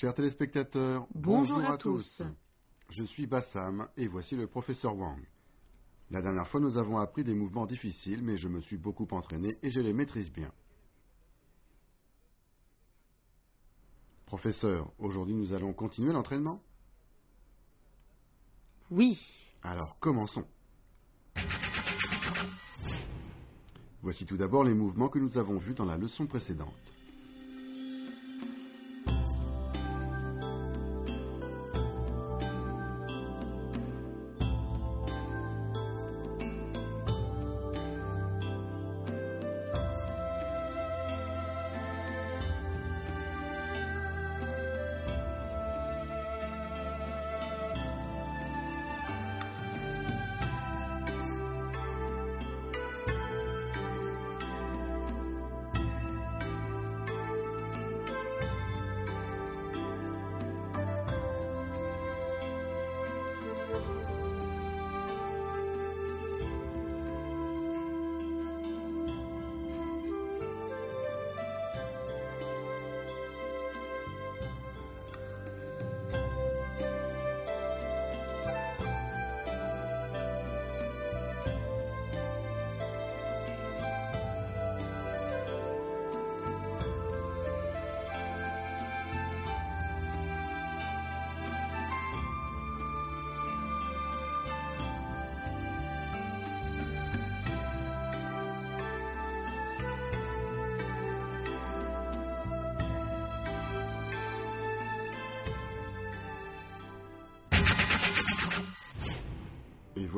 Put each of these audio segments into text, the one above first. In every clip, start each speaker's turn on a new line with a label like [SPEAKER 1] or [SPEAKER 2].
[SPEAKER 1] Chers téléspectateurs,
[SPEAKER 2] Bonjour à tous.
[SPEAKER 1] Je suis Bassam et voici le professeur Wang. La dernière fois, nous avons appris des mouvements difficiles, mais je me suis beaucoup entraîné et je les maîtrise bien. Professeur, aujourd'hui nous allons continuer l'entraînement?
[SPEAKER 2] Oui.
[SPEAKER 1] Alors commençons. Voici tout d'abord les mouvements que nous avons vus dans la leçon précédente.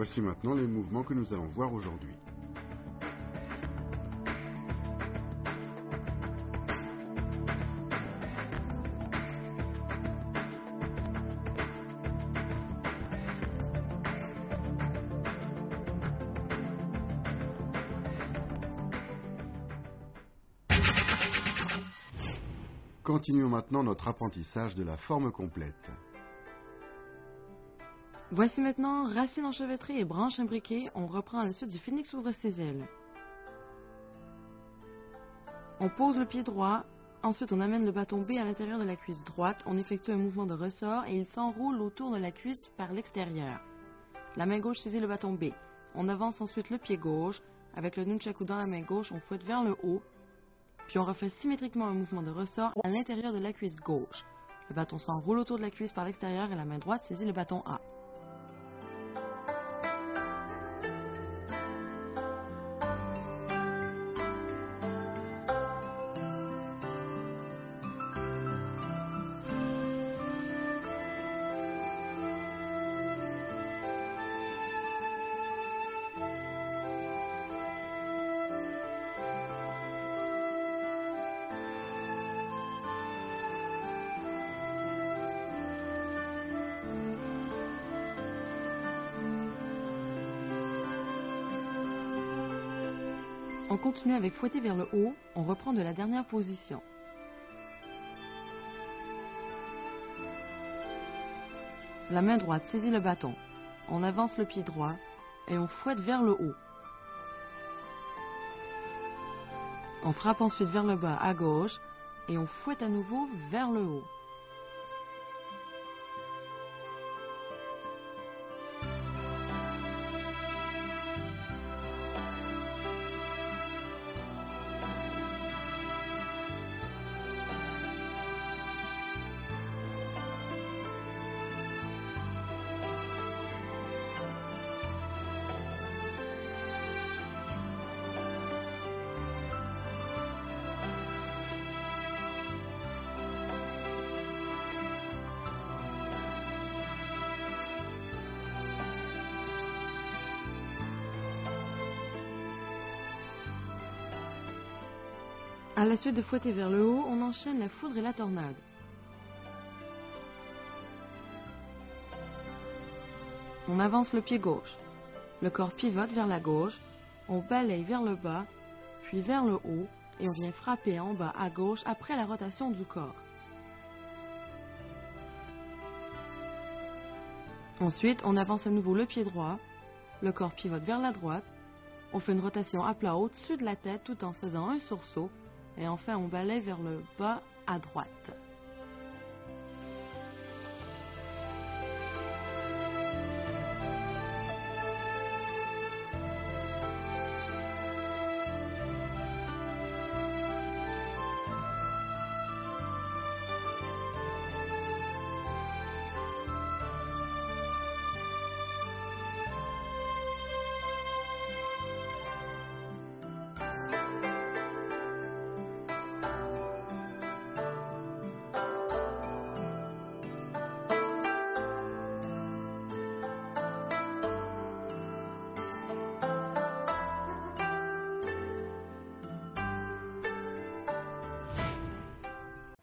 [SPEAKER 1] Voici maintenant les mouvements que nous allons voir aujourd'hui. Continuons maintenant notre apprentissage de la forme complète.
[SPEAKER 2] Voici maintenant racine enchevêtrée et branche imbriquée. On reprend à la suite du phénix ouvre ses ailes. On pose le pied droit. Ensuite, on amène le bâton B à l'intérieur de la cuisse droite. On effectue un mouvement de ressort et il s'enroule autour de la cuisse par l'extérieur. La main gauche saisit le bâton B. On avance ensuite le pied gauche. Avec le nunchaku dans la main gauche, on fouette vers le haut. Puis on refait symétriquement un mouvement de ressort à l'intérieur de la cuisse gauche. Le bâton s'enroule autour de la cuisse par l'extérieur et la main droite saisit le bâton A. On continue avec fouetter vers le haut, on reprend de la dernière position. La main droite saisit le bâton. On avance le pied droit et on fouette vers le haut. On frappe ensuite vers le bas à gauche et on fouette à nouveau vers le haut. À la suite de fouetter vers le haut, on enchaîne la foudre et la tornade. On avance le pied gauche. Le corps pivote vers la gauche. On balaye vers le bas, puis vers le haut, et on vient frapper en bas à gauche après la rotation du corps. Ensuite, on avance à nouveau le pied droit. Le corps pivote vers la droite. On fait une rotation à plat au-dessus de la tête tout en faisant un sursaut. Et enfin, on balaye vers le bas à droite.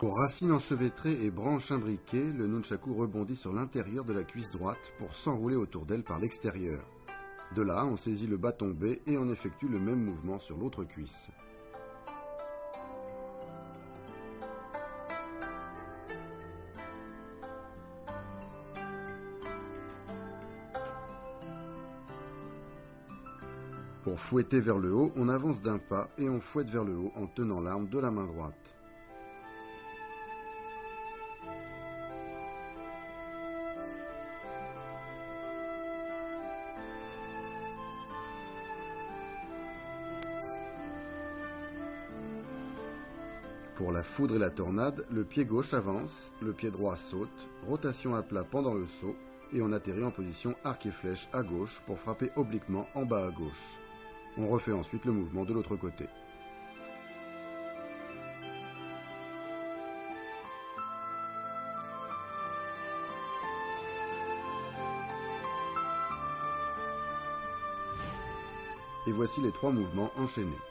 [SPEAKER 1] Pour racine enchevêtrée et branche imbriquée, le nunchaku rebondit sur l'intérieur de la cuisse droite pour s'enrouler autour d'elle par l'extérieur. De là, on saisit le bâton B et on effectue le même mouvement sur l'autre cuisse. Pour fouetter vers le haut, on avance d'un pas et on fouette vers le haut en tenant l'arme de la main droite. Pour la foudre et la tornade, le pied gauche avance, le pied droit saute, rotation à plat pendant le saut, et on atterrit en position arc et flèche à gauche pour frapper obliquement en bas à gauche. On refait ensuite le mouvement de l'autre côté. Et voici les trois mouvements enchaînés.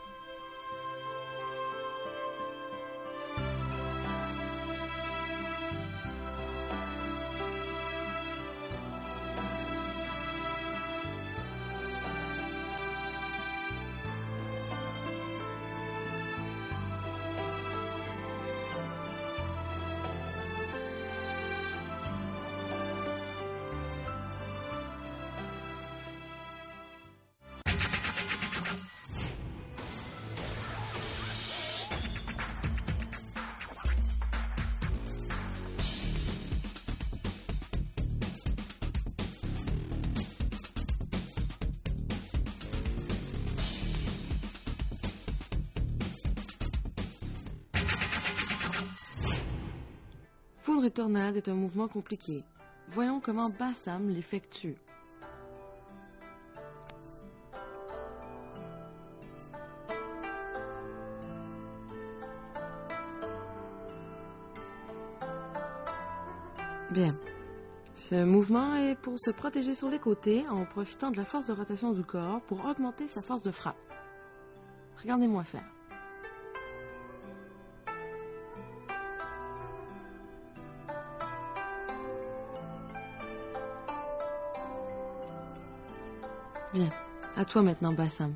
[SPEAKER 2] Foudre et tornade est un mouvement compliqué. Voyons comment Bassam l'effectue. Bien. Ce mouvement est pour se protéger sur les côtés en profitant de la force de rotation du corps pour augmenter sa force de frappe. Regardez-moi faire. À toi maintenant, Bassam.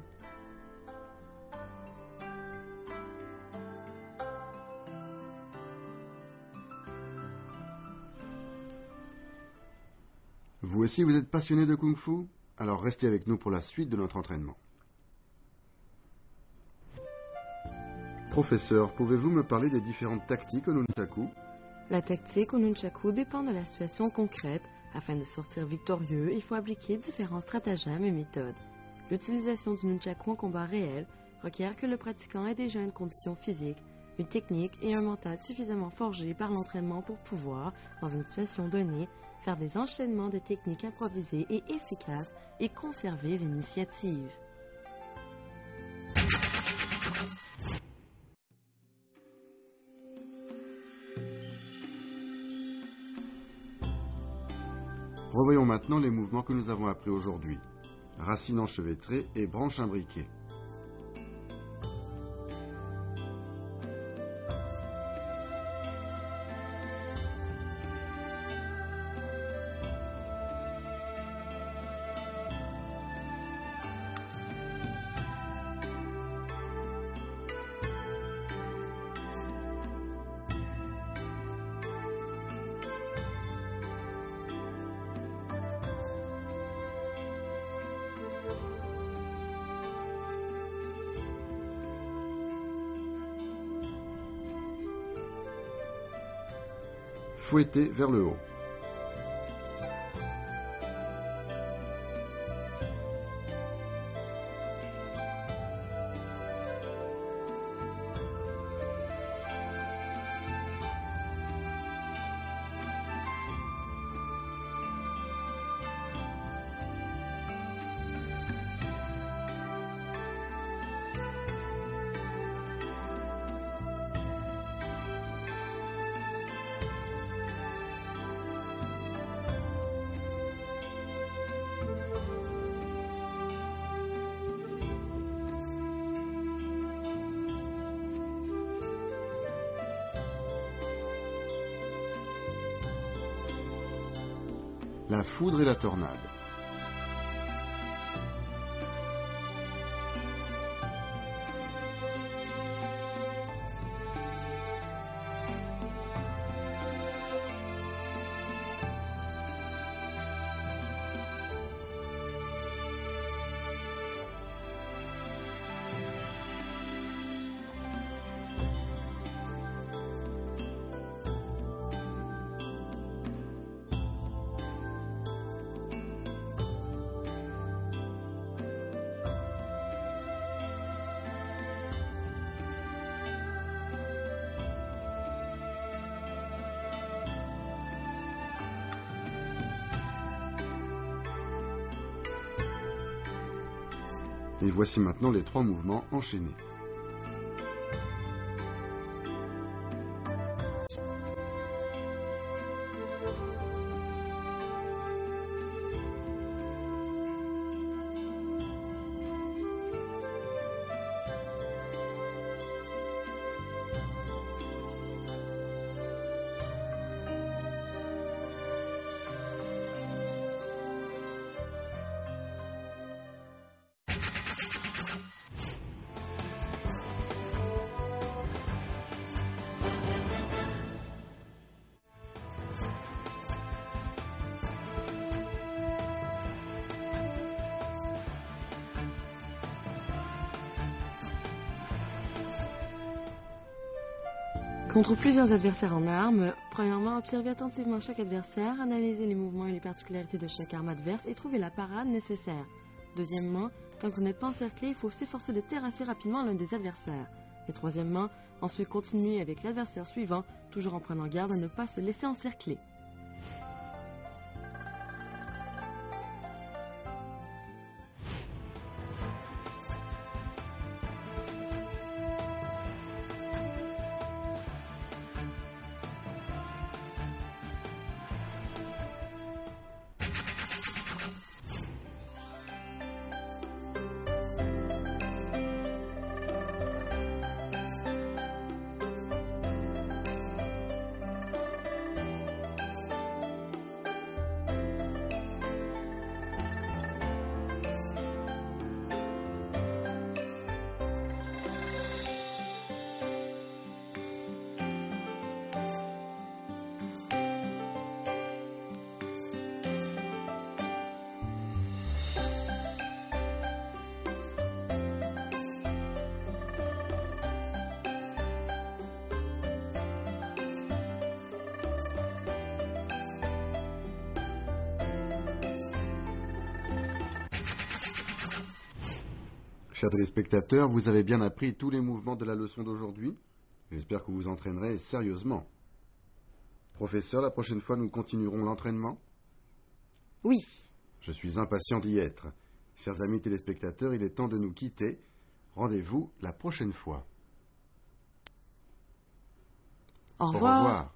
[SPEAKER 1] Vous aussi, vous êtes passionné de Kung Fu Alors restez avec nous pour la suite de notre entraînement. Professeur, pouvez-vous me parler des différentes tactiques au nunchaku?
[SPEAKER 2] La tactique au nunchaku dépend de la situation concrète. Afin de sortir victorieux, il faut appliquer différents stratagèmes et méthodes. L'utilisation du nunchaku en combat réel requiert que le pratiquant ait déjà une condition physique, une technique et un mental suffisamment forgés par l'entraînement pour pouvoir, dans une situation donnée, faire des enchaînements de techniques improvisées et efficaces et conserver l'initiative.
[SPEAKER 1] Revoyons maintenant les mouvements que nous avons appris aujourd'hui. Racine enchevêtrée et branche imbriquée. Fouetter vers le haut. La foudre et la tornade. Et voici maintenant les trois mouvements enchaînés.
[SPEAKER 2] Contre plusieurs adversaires en armes, premièrement, observez attentivement chaque adversaire, analysez les mouvements et les particularités de chaque arme adverse et trouvez la parade nécessaire. Deuxièmement, tant que vous n'êtes pas encerclé, il faut s'efforcer de terrasser rapidement l'un des adversaires. Et troisièmement, ensuite continuez avec l'adversaire suivant, toujours en prenant garde à ne pas se laisser encercler. Chers téléspectateurs, vous avez bien appris tous les mouvements de la leçon d'aujourd'hui. J'espère que vous vous entraînerez sérieusement. Professeur, la prochaine fois, nous continuerons l'entraînement? Oui.
[SPEAKER 1] Je suis impatient d'y être. Chers amis téléspectateurs, il est temps de nous quitter. Rendez-vous la prochaine fois.
[SPEAKER 2] Au revoir. Au revoir.